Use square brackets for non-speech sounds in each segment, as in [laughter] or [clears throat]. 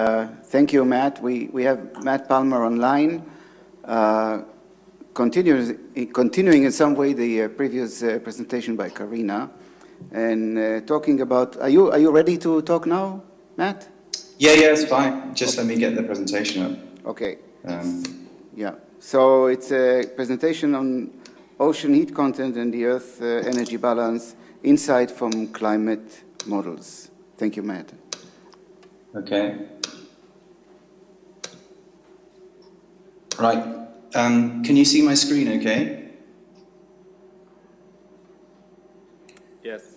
Uh, thank you, Matt. We, we have Matt Palmer online. Uh, continuing in some way the uh, previous uh, presentation by Karina and uh, talking about, are you, are you ready to talk now, Matt? Yeah, yeah, it's fine. Just let me get the presentation up. Okay. Um, yeah. So it's a presentation on ocean heat content and the Earth uh, energy balance, insight from climate models. Thank you, Matt. Okay. Right. Um, can you see my screen okay? Yes.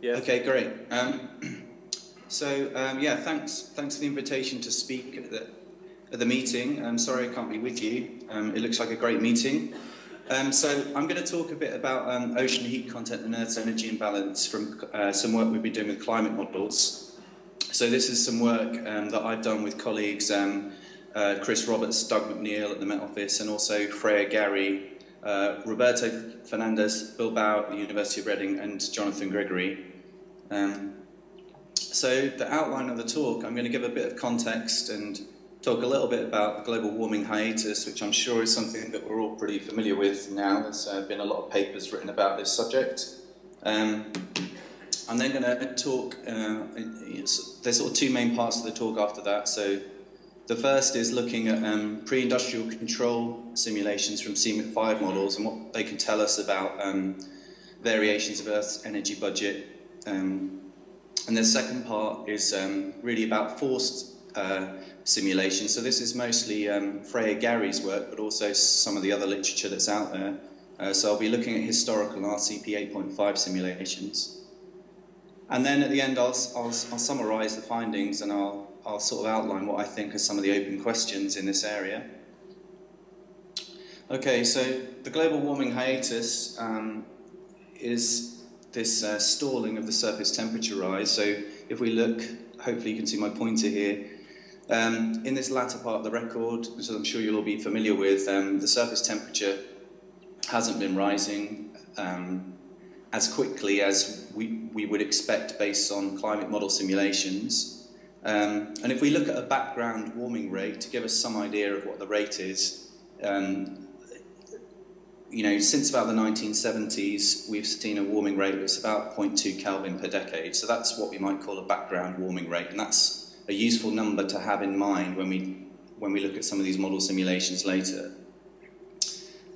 Yes. Okay, great. Um, [clears throat] so, um, yeah, thanks, thanks for the invitation to speak at the, at the meeting. I'm sorry I can't be with you. Um, it looks like a great meeting. Um, so I'm going to talk a bit about um, ocean heat content and Earth's energy imbalance from uh, some work we've been doing with climate models. So this is some work um, that I've done with colleagues um, uh, Chris Roberts, Doug McNeall at the Met Office, and also Freya Garry, uh, Roberto Fernandez Bilbao at the University of Reading, and Jonathan Gregory. Um, so the outline of the talk, I'm going to give a bit of context and talk a little bit about the global warming hiatus, which I'm sure is something that we're all pretty familiar with now. There's uh, been a lot of papers written about this subject. Um, I'm then going to talk, uh, there's sort of two main parts of the talk after that. So the first is looking at um, pre-industrial control simulations from CMIP 5 models and what they can tell us about um, variations of Earth's energy budget. Um, and the second part is um, really about forced uh, simulations. So this is mostly um, Freya Garry's work, but also some of the other literature that's out there. Uh, so I'll be looking at historical RCP 8.5 simulations. And then at the end, I'll, I'll, I'll summarize the findings and I'll I'll sort of outline what I think are some of the open questions in this area. Okay, so the global warming hiatus um, is this uh, stalling of the surface temperature rise. So if we look, hopefully you can see my pointer here. Um, in this latter part of the record, which I'm sure you'll all be familiar with, um, the surface temperature hasn't been rising um, as quickly as we, we would expect based on climate model simulations. Um, and if we look at a background warming rate to give us some idea of what the rate is, um, you know, since about the 1970s, we've seen a warming rate that's about 0.2 Kelvin per decade. So that's what we might call a background warming rate. And that's a useful number to have in mind when we, when we look at some of these model simulations later.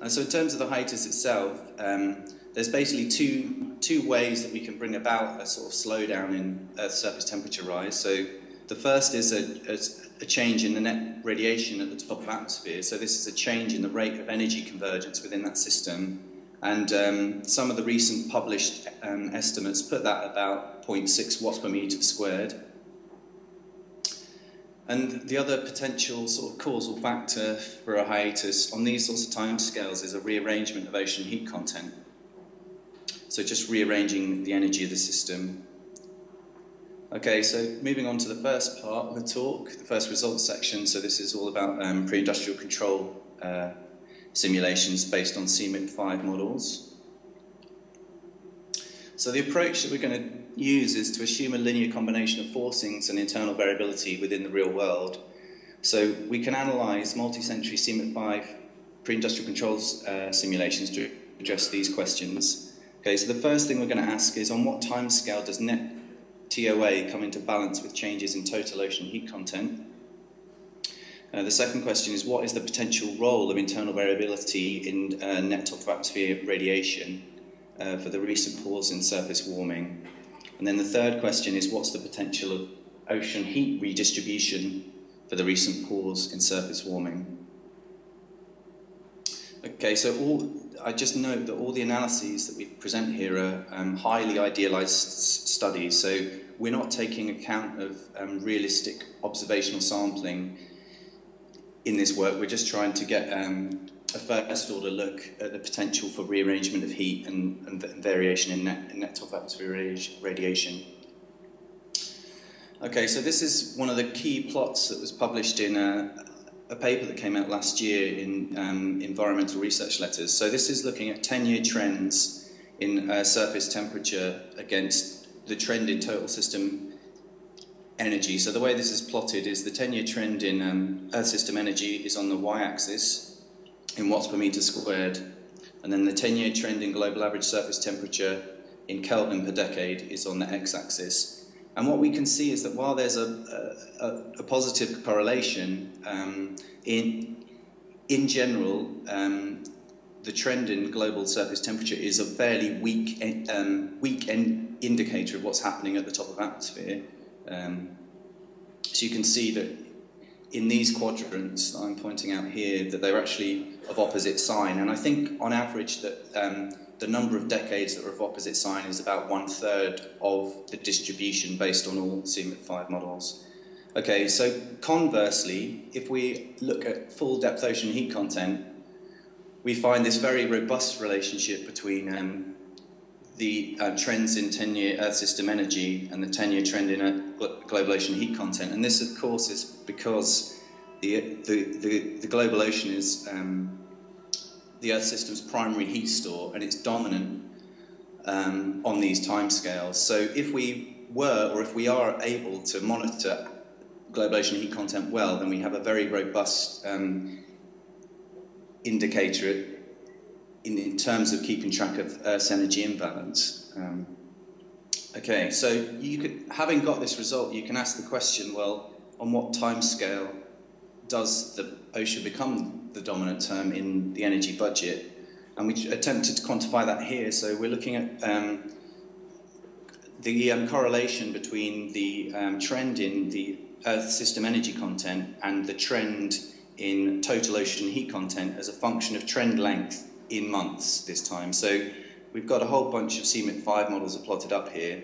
And so in terms of the hiatus itself, um, there's basically two, two ways that we can bring about a sort of slowdown in Earth's surface temperature rise. So the first is a, a, a, change in the net radiation at the top of the atmosphere. So this is a change in the rate of energy convergence within that system. And um, some of the recent published um, estimates put that about 0.6 watts per meter squared. And the other potential sort of causal factor for a hiatus on these sorts of timescales is a rearrangement of ocean heat content. So just rearranging the energy of the system Okay, so moving on to the first part of the talk, the first results section. So this is all about um, pre-industrial control uh, simulations based on CMIP 5 models. So the approach that we're going to use is to assume a linear combination of forcings and internal variability within the real world. So we can analyze multi-century CMIP 5 pre-industrial controls uh, simulations to address these questions. Okay, so the first thing we're going to ask is on what time scale does net TOA come into balance with changes in total ocean heat content? Uh, the second question is what is the potential role of internal variability in uh, net top of atmosphere radiation uh, for the recent pause in surface warming? And then the third question is what's the potential of ocean heat redistribution for the recent pause in surface warming? Okay, so all, I just note that all the analyses that we present here are um, highly idealized studies, so we're not taking account of um, realistic observational sampling in this work. We're just trying to get um, a first order look at the potential for rearrangement of heat and, and variation in net, in net top atmosphere radiation. Okay, so this is one of the key plots that was published in a, a paper that came out last year in um, Environmental Research Letters. So this is looking at 10-year trends in uh, surface temperature against the trend in total system energy. So the way this is plotted is the 10-year trend in um, Earth system energy is on the y-axis in watts per meter squared, and then the 10-year trend in global average surface temperature in Kelvin per decade is on the x-axis. And what we can see is that while there's a, a, a positive correlation um, in in general, um, the trend in global surface temperature is a fairly weak, um, weak indicator of what's happening at the top of the atmosphere. Um, so you can see that in these quadrants I'm pointing out here, that they're actually of opposite sign. And I think on average that um, the number of decades that are of opposite sign is about one third of the distribution based on all CMIP 5 models. Okay, so conversely, if we look at full depth ocean heat content, we find this very robust relationship between um, the uh, trends in 10-year Earth system energy and the 10-year trend in uh, global ocean heat content. And this, of course, is because the, the, the, the global ocean is um, the Earth system's primary heat store and it's dominant um, on these timescales. So if we were, or if we are able to monitor global ocean heat content well, then we have a very robust um, indicator in, in, terms of keeping track of Earth's energy imbalance. Um, okay, so you could, having got this result, you can ask the question, well, on what time scale does the ocean become the dominant term in the energy budget? And we attempted to quantify that here. So we're looking at um, the um, correlation between the um, trend in the Earth system energy content and the trend in total ocean heat content as a function of trend length in months this time. So we've got a whole bunch of CMIP 5 models are plotted up here.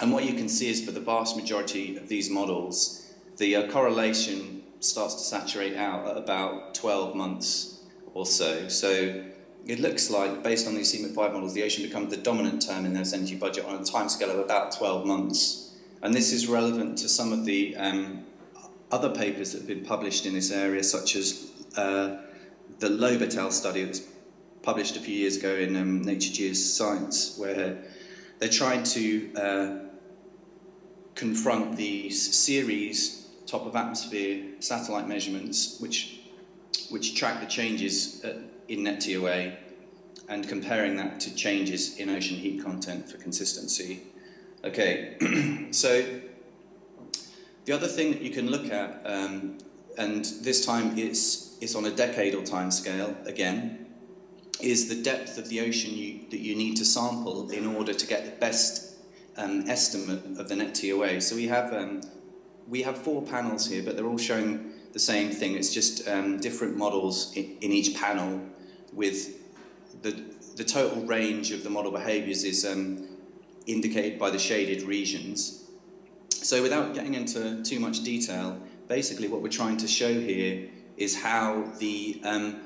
And what you can see is for the vast majority of these models, the uh, correlation starts to saturate out at about 12 months or so. So it looks like, based on these CMIP 5 models, the ocean becomes the dominant term in this energy budget on a timescale of about 12 months. And this is relevant to some of the um, other papers that have been published in this area, such as uh, the Loeb et al. study that was published a few years ago in um, Nature Geoscience, where they're trying to uh, confront these series top of atmosphere satellite measurements, which which track the changes uh, in net TOA, and comparing that to changes in ocean heat content for consistency. Okay, [clears throat] so the other thing that you can look at, um, and this time it's, it's on a decadal time scale again, is the depth of the ocean you, that you need to sample in order to get the best um, estimate of the net TOA. So we have, um, we have four panels here, but they're all showing the same thing. It's just um, different models in, in, each panel with the, the total range of the model behaviors is um, indicated by the shaded regions. So without getting into too much detail, basically what we're trying to show here is how the um,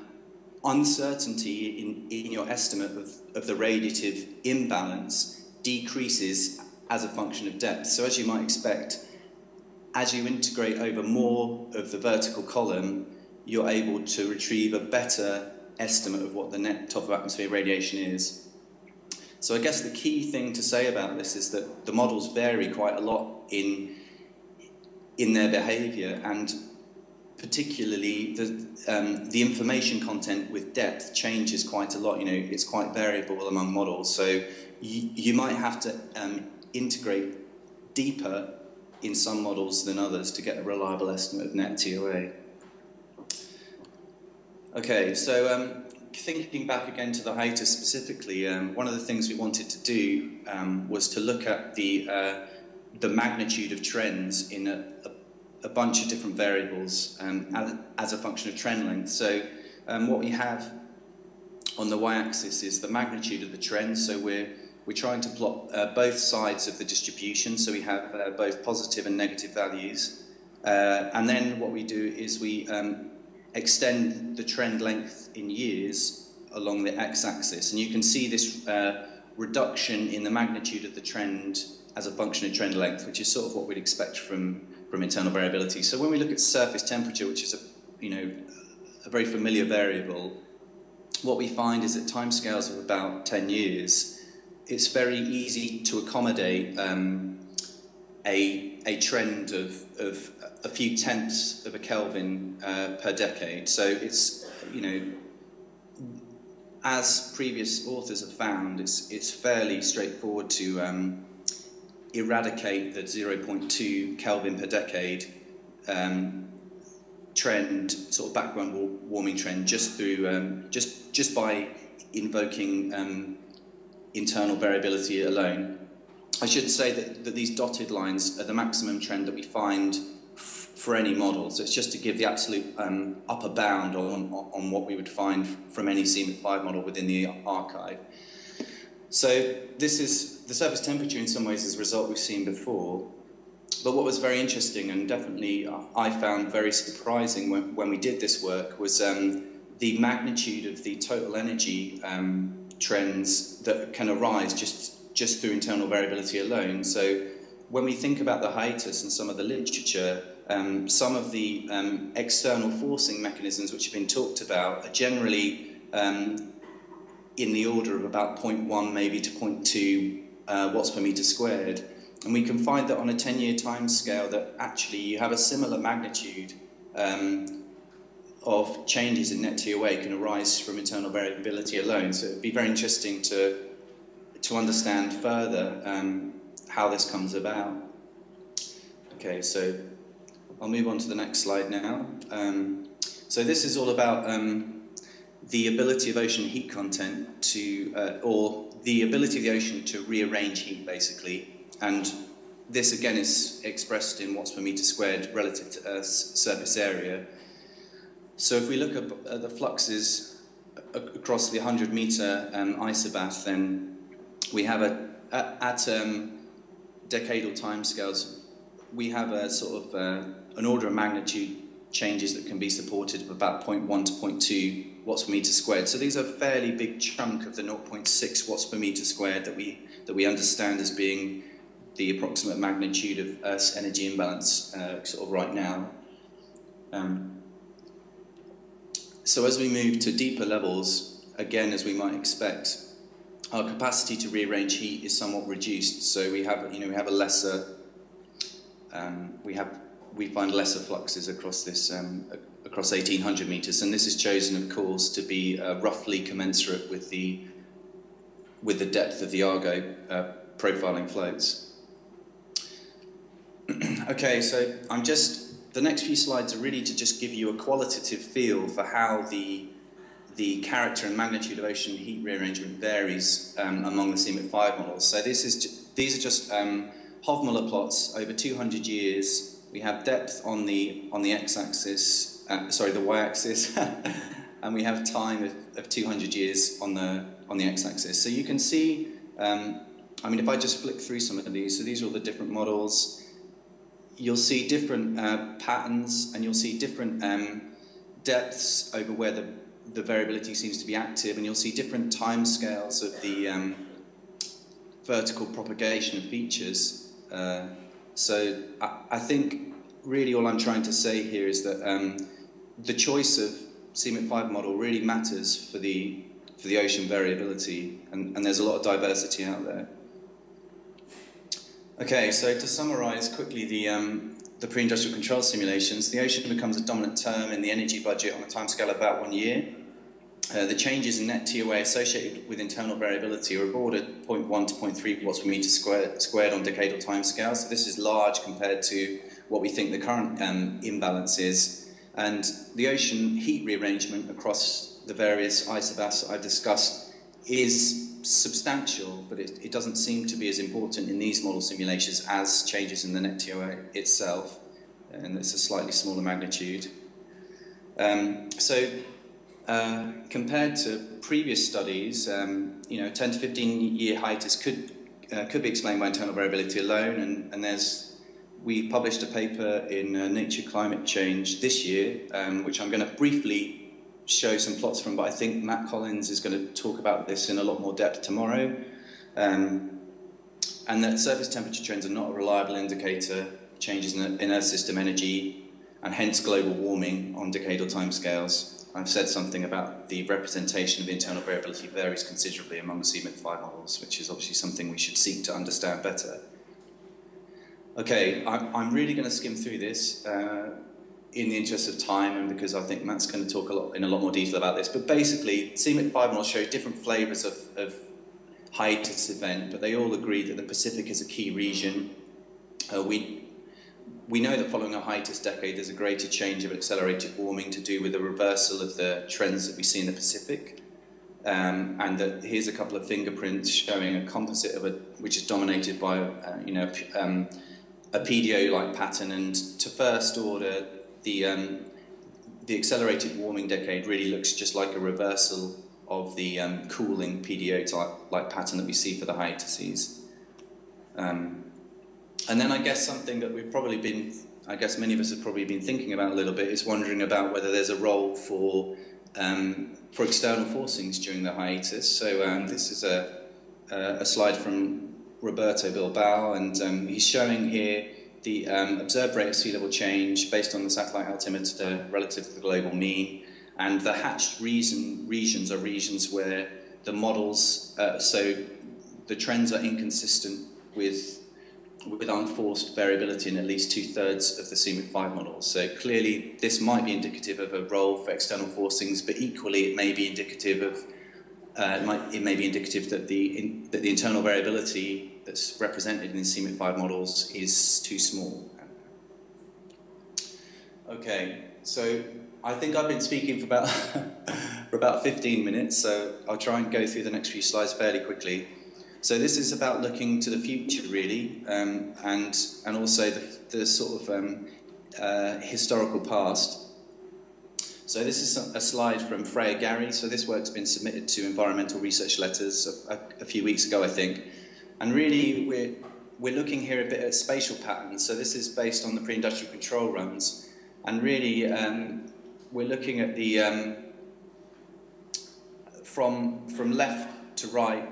uncertainty in, in your estimate of, of the radiative imbalance decreases as a function of depth. So as you might expect, as you integrate over more of the vertical column, you're able to retrieve a better estimate of what the net top of atmosphere radiation is. So I guess the key thing to say about this is that the models vary quite a lot in, in their behavior and particularly the, um, the information content with depth changes quite a lot. You know, it's quite variable among models. So you, might have to um, integrate deeper in some models than others to get a reliable estimate of net TOA. Okay, so um, thinking back again to the hiatus specifically, um, one of the things we wanted to do um, was to look at the, uh, the magnitude of trends in a, a, a bunch of different variables um, as, as, a function of trend length. So um, what we have on the y-axis is the magnitude of the trend. So we're, we're trying to plot uh, both sides of the distribution. So we have uh, both positive and negative values. Uh, and then what we do is we um, extend the trend length in years along the x-axis. And you can see this uh, reduction in the magnitude of the trend as a function of trend length, which is sort of what we'd expect from, from internal variability. So when we look at surface temperature, which is a, you know, a very familiar variable, what we find is at timescales of about 10 years, it's very easy to accommodate um, a, a trend of, of a few tenths of a Kelvin uh, per decade. So it's, you know, as previous authors have found, it's, it's fairly straightforward to um, eradicate the 0.2 Kelvin per decade um, trend, sort of background warming trend, just through um, just just by invoking um, internal variability alone. I should say that, that these dotted lines are the maximum trend that we find for any model. So it's just to give the absolute um, upper bound on, on what we would find from any CMIP5 model within the archive. So this is the surface temperature in some ways is a result we've seen before. But what was very interesting and definitely I found very surprising when, when we did this work was um, the magnitude of the total energy um, trends that can arise just just through internal variability alone. So when we think about the hiatus and some of the literature, um, some of the um, external forcing mechanisms which have been talked about are generally um, in the order of about 0.1 maybe to 0.2 uh, watts per meter squared. And we can find that on a 10-year time scale that actually you have a similar magnitude um, of changes in net TOA can arise from internal variability alone. So it'd be very interesting to to understand further um, how this comes about. Okay, so I'll move on to the next slide now. Um, so this is all about um, the ability of ocean heat content to, uh, or the ability of the ocean to rearrange heat basically. And this again is expressed in watts per meter squared relative to Earth's surface area. So if we look at the fluxes across the 100 meter um, isobath, then we have a, at, at um, decadal timescales, we have a sort of uh, an order of magnitude changes that can be supported of about 0.1 to 0.2 watts per meter squared. So these are a fairly big chunk of the 0.6 watts per meter squared that we that we understand as being the approximate magnitude of Earth's energy imbalance uh, sort of right now. Um, so as we move to deeper levels, again, as we might expect, our capacity to rearrange heat is somewhat reduced. So we have, you know, we have a lesser, um, we have, we find lesser fluxes across this, um, across 1800 meters, and this is chosen, of course, to be uh, roughly commensurate with the, with the depth of the Argo uh, profiling floats. [clears throat] okay, so I'm just, the next few slides are really to just give you a qualitative feel for how the the character and magnitude of ocean heat rearrangement varies um, among the CMIP5 models. So this is these are just um, Hovmöller plots over 200 years. We have depth on the on the x-axis, uh, sorry, the y-axis, [laughs] and we have time of, of 200 years on the on the x-axis. So you can see. Um, I mean, if I just flick through some of these, so these are all the different models. You'll see different uh, patterns, and you'll see different um, depths over where the the variability seems to be active, and you'll see different time scales of the um, vertical propagation of features. Uh, so I, I, think really all I'm trying to say here is that um, the choice of CMIP5 model really matters for the for the ocean variability, and, and there's a lot of diversity out there. Okay, so to summarize quickly the, um, the pre-industrial control simulations, the ocean becomes a dominant term in the energy budget on a timescale of about one year. Uh, the changes in net TOA associated with internal variability are aboard at 0.1 to 0.3 watts per meter squared, squared on decadal timescales. So this is large compared to what we think the current um, imbalance is. And the ocean heat rearrangement across the various isobaths I've discussed is substantial, but it, it, doesn't seem to be as important in these model simulations as changes in the net TOA itself, and it's a slightly smaller magnitude. Um, so uh, compared to previous studies, um, you know, 10 to 15 year hiatus could, uh, could be explained by internal variability alone, and, and there's, we published a paper in uh, Nature Climate Change this year, um, which I'm going to briefly show some plots from, but I think Matt Collins is going to talk about this in a lot more depth tomorrow. Um, and that surface temperature trends are not a reliable indicator of changes in, Earth system energy and hence global warming on decadal timescales. I've said something about the representation of internal variability varies considerably among the CMIP5 models, which is obviously something we should seek to understand better. Okay, I'm, I'm really going to skim through this uh, in the interest of time and because I think Matt's going to talk a lot in a lot more detail about this. But basically, CMIP 5 model shows different flavors of, of hiatus event, but they all agree that the Pacific is a key region. Uh, we, we know that following a hiatus decade, there's a greater change of accelerated warming to do with the reversal of the trends that we see in the Pacific. Um, and that here's a couple of fingerprints showing a composite of a, which is dominated by, uh, you know, um, a PDO-like pattern, and to first order, the um, the accelerated warming decade really looks just like a reversal of the um, cooling PDO type like pattern that we see for the hiatuses. Um, and then I guess something that we've probably been, I guess many of us have probably been thinking about a little bit is wondering about whether there's a role for um, for external forcings during the hiatus. So um, this is a, a slide from Roberto Bilbao, and um, he's showing here the um, observed rate of sea level change based on the satellite altimeter relative to the global mean. And the hatched reason, regions are regions where the models, uh, so the trends are inconsistent with with unforced variability in at least two-thirds of the CMIP5 models. So clearly this might be indicative of a role for external forcings, but equally it may be indicative of uh, it, might, it may be indicative that the, in, that the internal variability that's represented in the CMIP5 models is too small. Okay, so I think I've been speaking for about, [laughs] for about 15 minutes, so I'll try and go through the next few slides fairly quickly. So this is about looking to the future, really, um, and, and also the, the sort of um, uh, historical past. So this is a slide from Freya Garry. So this work's been submitted to Environmental Research Letters a, a, few weeks ago, I think. And really, we're, we're looking here a bit at spatial patterns. So this is based on the pre-industrial control runs. And really, um, we're looking at the, um, from, from left to right,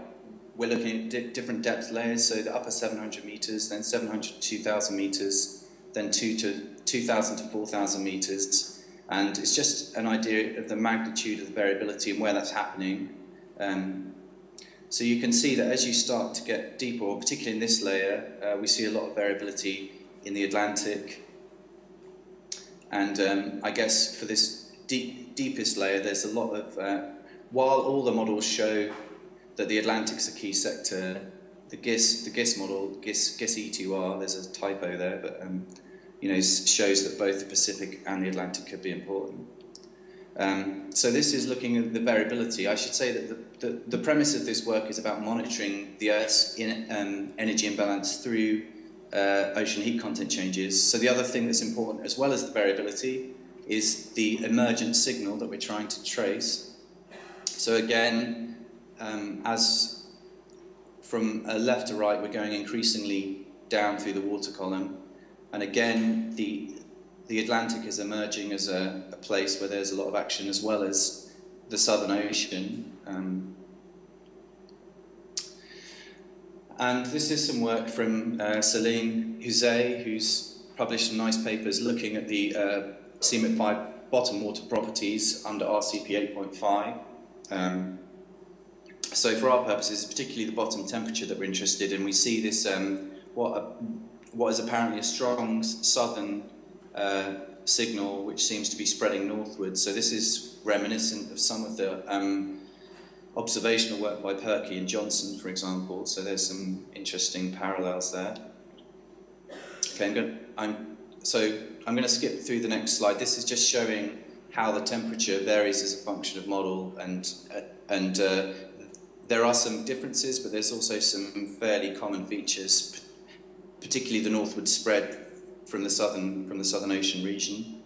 we're looking at di different depth layers. So the upper 700 meters, then 700 to 2,000 meters, then 2 to 2,000 to 4,000 meters. And it's just an idea of the magnitude of the variability and where that's happening. Um, so you can see that as you start to get deeper, or particularly in this layer, uh, we see a lot of variability in the Atlantic. And um, I guess for this deep, deepest layer, there's a lot of, uh, while all the models show that the Atlantic's a key sector, the GISS, the GISS model, GISS, GISS E2R, there's a typo there, but um, you know, shows that both the Pacific and the Atlantic could be important. Um, so this is looking at the variability. I should say that the, the, the premise of this work is about monitoring the Earth's in, um, energy imbalance through uh, ocean heat content changes. So the other thing that's important, as well as the variability, is the emergent signal that we're trying to trace. So again, um, as from uh, left to right, we're going increasingly down through the water column. And again, the, the Atlantic is emerging as a, a, place where there's a lot of action as well as the Southern Ocean. Um, and this is some work from uh, Celine Heuzé, who's published some nice papers looking at the uh, CMIP5 bottom water properties under RCP 8.5. Um, so for our purposes, particularly the bottom temperature that we're interested in, we see this, um, what what is apparently a strong southern uh, signal which seems to be spreading northward. So this is reminiscent of some of the um, observational work by Purkey and Johnson, for example. So there's some interesting parallels there. Okay, I'm going. I'm so I'm going to skip through the next slide. This is just showing how the temperature varies as a function of model, and uh, and uh, there are some differences, but there's also some fairly common features, particularly the northward spread from the southern, from the Southern Ocean region.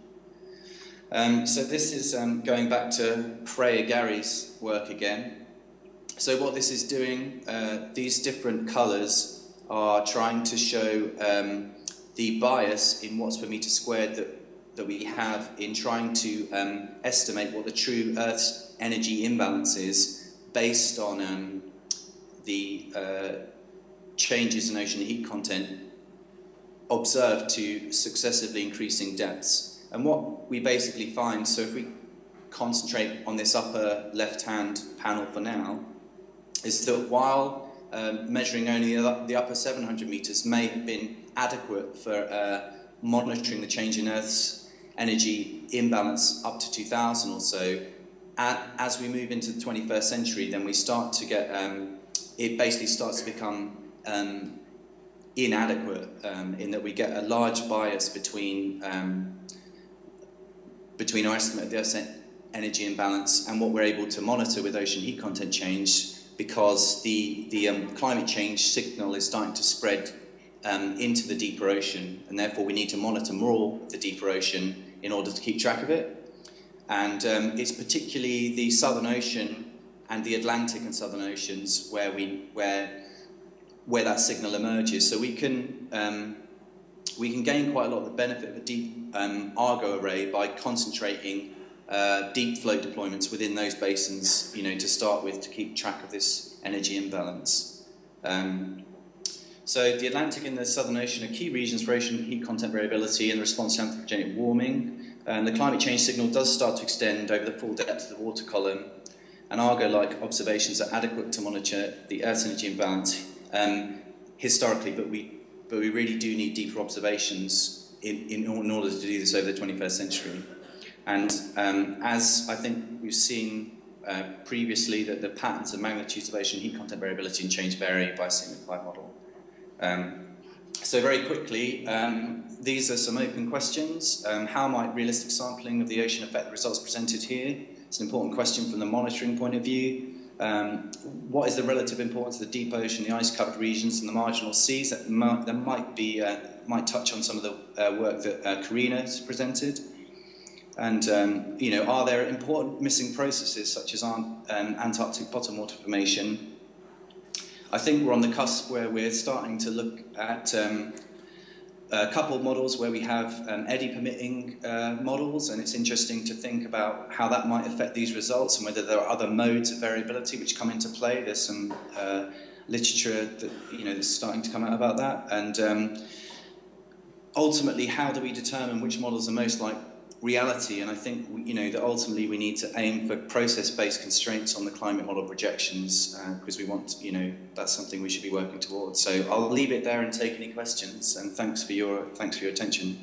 Um, so this is um, going back to Freya Garry's work again. So what this is doing, uh, these different colours are trying to show um, the bias in watts per metre squared that, that we have in trying to um, estimate what the true Earth's energy imbalance is based on um, the uh, changes in ocean heat content observed to successively increasing depths. And what we basically find, so if we concentrate on this upper left-hand panel for now, is that while um, measuring only the upper 700 meters may have been adequate for uh, monitoring the change in Earth's energy imbalance up to 2000 or so. As we move into the 21st century, then we start to get, um, it basically starts to become um, inadequate um, in that we get a large bias between um, between our estimate of the Earth's energy imbalance and what we're able to monitor with ocean heat content change because the, the um, climate change signal is starting to spread um, into the deeper ocean and therefore we need to monitor more the deeper ocean in order to keep track of it. And um, it's particularly the Southern Ocean and the Atlantic and Southern Oceans where, we, where, where that signal emerges. So we can, um, we can gain quite a lot of the benefit of a deep um, Argo array by concentrating uh, deep float deployments within those basins, you know, to start with to keep track of this energy imbalance. Um, so the Atlantic and the Southern Ocean are key regions for ocean heat content variability in response to anthropogenic warming. And the climate change signal does start to extend over the full depth of the water column. And Argo-like observations are adequate to monitor the Earth's energy imbalance um, historically, but we, but we really do need deeper observations in, in, in order to do this over the 21st century. And um, as I think we've seen uh, previously, that the patterns and magnitudes of ocean heat content variability and change vary by a signified model. Um, so very quickly, um, these are some open questions. Um, how might realistic sampling of the ocean affect the results presented here? It's an important question from the monitoring point of view. Um, what is the relative importance of the deep ocean, the ice-covered regions, and the marginal seas? That, might, that might be uh, might touch on some of the uh, work that uh, Karina has presented. And um, you know, are there important missing processes such as um, Antarctic bottom water formation? I think we're on the cusp where we're starting to look at couple of models where we have um, eddy permitting uh, models, and it's interesting to think about how that might affect these results and whether there are other modes of variability which come into play. There's some uh, literature that you know that's starting to come out about that, and um, ultimately, how do we determine which models are most like reality? And I think you know that ultimately we need to aim for process-based constraints on the climate model projections uh, because we want you know that's something we should be working towards. So I'll leave it there and take any questions. And thanks for your thanks for your attention.